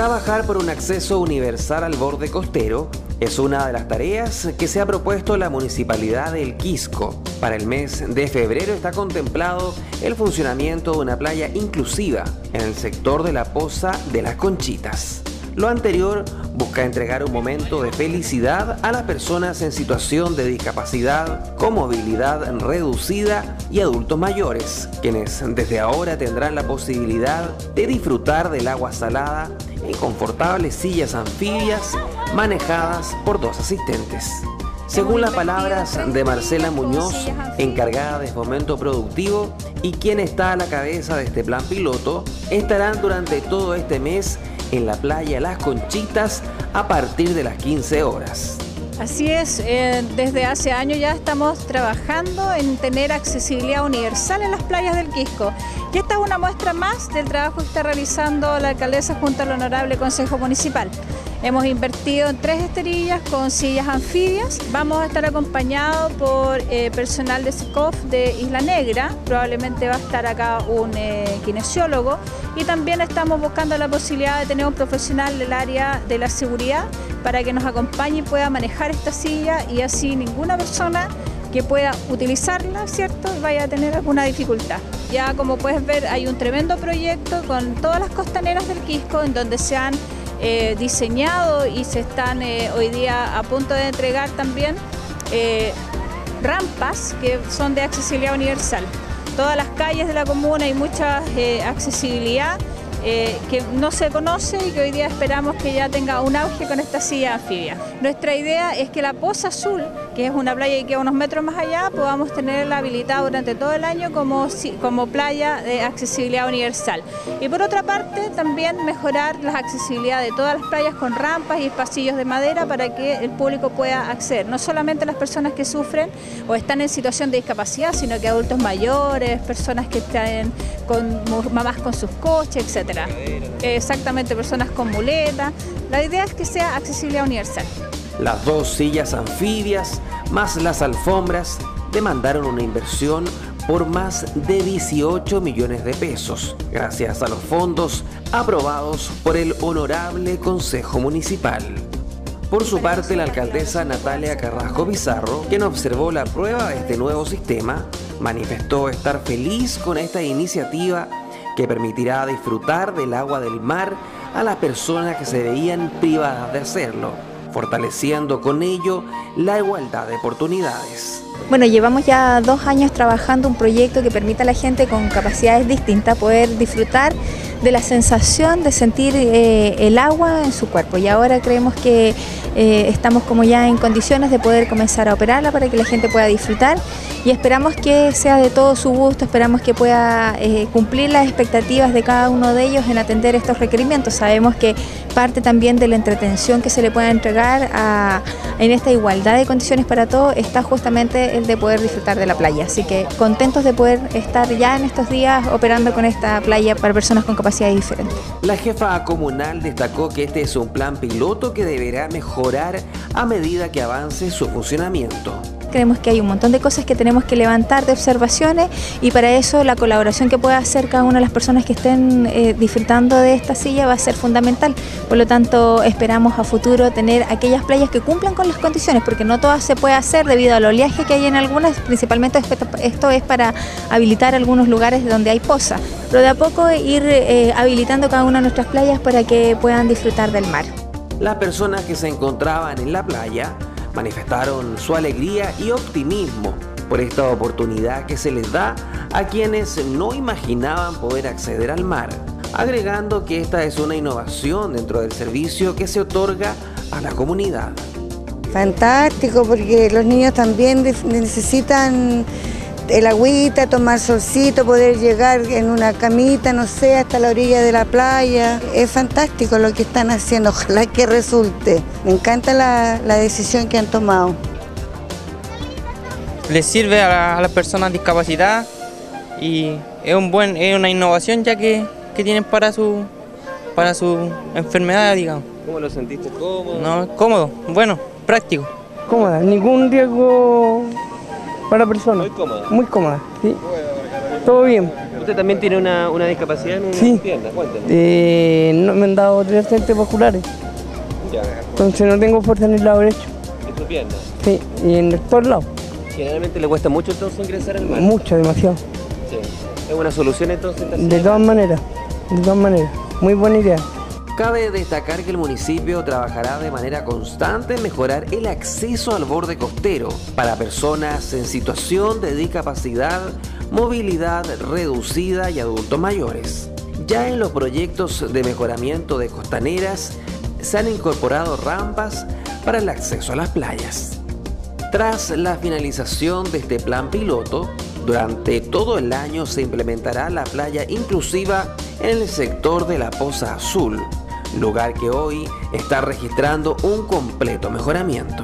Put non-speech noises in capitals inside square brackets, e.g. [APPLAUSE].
Trabajar por un acceso universal al borde costero es una de las tareas que se ha propuesto la Municipalidad del Quisco. Para el mes de febrero está contemplado el funcionamiento de una playa inclusiva en el sector de la Poza de las Conchitas. Lo anterior busca entregar un momento de felicidad a las personas en situación de discapacidad, con movilidad reducida y adultos mayores, quienes desde ahora tendrán la posibilidad de disfrutar del agua salada en confortables sillas anfibias manejadas por dos asistentes. Según las palabras de Marcela Muñoz, encargada de fomento productivo y quien está a la cabeza de este plan piloto, estarán durante todo este mes en la playa Las Conchitas a partir de las 15 horas. Así es, eh, desde hace años ya estamos trabajando en tener accesibilidad universal en las playas del Quisco. Esta es una muestra más del trabajo que está realizando la alcaldesa junto al Honorable Consejo Municipal. Hemos invertido en tres esterillas con sillas anfibias. Vamos a estar acompañados por eh, personal de SCOF de Isla Negra. Probablemente va a estar acá un eh, kinesiólogo. Y también estamos buscando la posibilidad de tener un profesional del área de la seguridad para que nos acompañe y pueda manejar esta silla y así ninguna persona que pueda utilizarla, ¿cierto? Vaya a tener alguna dificultad. Ya como puedes ver hay un tremendo proyecto con todas las costaneras del Quisco en donde se han eh, diseñado y se están eh, hoy día a punto de entregar también eh, rampas que son de accesibilidad universal. Todas las calles de la comuna hay mucha accesibilidad eh, que no se conoce y que hoy día esperamos que ya tenga un auge con esta silla anfibia. Nuestra idea es que la Poza Azul, que es una playa que queda unos metros más allá, podamos tenerla habilitada durante todo el año como, como playa de accesibilidad universal. Y por otra parte, también mejorar la accesibilidad de todas las playas con rampas y pasillos de madera para que el público pueda acceder. No solamente las personas que sufren o están en situación de discapacidad, sino que adultos mayores, personas que están con mamás con sus coches, etc. Exactamente, personas con muletas. La idea es que sea accesible a universal. Las dos sillas anfibias más las alfombras demandaron una inversión por más de 18 millones de pesos, gracias a los fondos aprobados por el Honorable Consejo Municipal. Por su parte, la alcaldesa Natalia Carrasco Bizarro, quien observó la prueba de este nuevo sistema, manifestó estar feliz con esta iniciativa que permitirá disfrutar del agua del mar a las personas que se veían privadas de hacerlo, fortaleciendo con ello la igualdad de oportunidades. Bueno, llevamos ya dos años trabajando un proyecto que permita a la gente con capacidades distintas poder disfrutar de la sensación de sentir eh, el agua en su cuerpo y ahora creemos que eh, estamos como ya en condiciones de poder comenzar a operarla para que la gente pueda disfrutar y esperamos que sea de todo su gusto, esperamos que pueda eh, cumplir las expectativas de cada uno de ellos en atender estos requerimientos. Sabemos que parte también de la entretención que se le pueda entregar en esta igualdad de condiciones para todos está justamente el de poder disfrutar de la playa. Así que contentos de poder estar ya en estos días operando con esta playa para personas con capacidades diferentes. La jefa comunal destacó que este es un plan piloto que deberá mejorar a medida que avance su funcionamiento. Creemos que hay un montón de cosas que tenemos que levantar de observaciones y para eso la colaboración que pueda hacer cada una de las personas que estén eh, disfrutando de esta silla va a ser fundamental. Por lo tanto, esperamos a futuro tener aquellas playas que cumplan con las condiciones, porque no todas se puede hacer debido al oleaje que hay en algunas, principalmente esto es para habilitar algunos lugares donde hay poza, pero de a poco ir eh, habilitando cada una de nuestras playas para que puedan disfrutar del mar. Las personas que se encontraban en la playa manifestaron su alegría y optimismo por esta oportunidad que se les da a quienes no imaginaban poder acceder al mar, agregando que esta es una innovación dentro del servicio que se otorga a la comunidad. Fantástico porque los niños también necesitan el agüita, tomar solcito, poder llegar en una camita, no sé, hasta la orilla de la playa. Es fantástico lo que están haciendo, [LAUGHS] ojalá que resulte. Me encanta la, decisión que han tomado. Les sirve a, las personas discapacidad y es, un buen, es una innovación ya que, tienen para su, para su enfermedad, digamos. ¿Cómo lo sentiste? ¿Cómodo? No, cómodo, bueno, práctico. Cómoda, ningún riesgo para la persona. Muy cómoda. Muy cómoda, sí. Todo bien. usted también tiene una, una discapacidad en una Sí. pierna. Eh, no me han dado tres accidentes vasculares, Ya, entonces no tengo fuerza en el lado derecho. en su pierna. Sí, y en el otro lado, Generalmente le cuesta mucho entonces ingresar al mar. mucho, demasiado. Sí. Es una solución entonces. De todas maneras, de todas maneras, muy buena idea. Cabe destacar que el municipio trabajará de manera constante en mejorar el acceso al borde costero para personas en situación de discapacidad, movilidad reducida y adultos mayores. Ya en los proyectos de mejoramiento de costaneras se han incorporado rampas para el acceso a las playas. Tras la finalización de este plan piloto, durante todo el año se implementará la playa inclusiva en el sector de la Poza Azul, lugar que hoy está registrando un completo mejoramiento.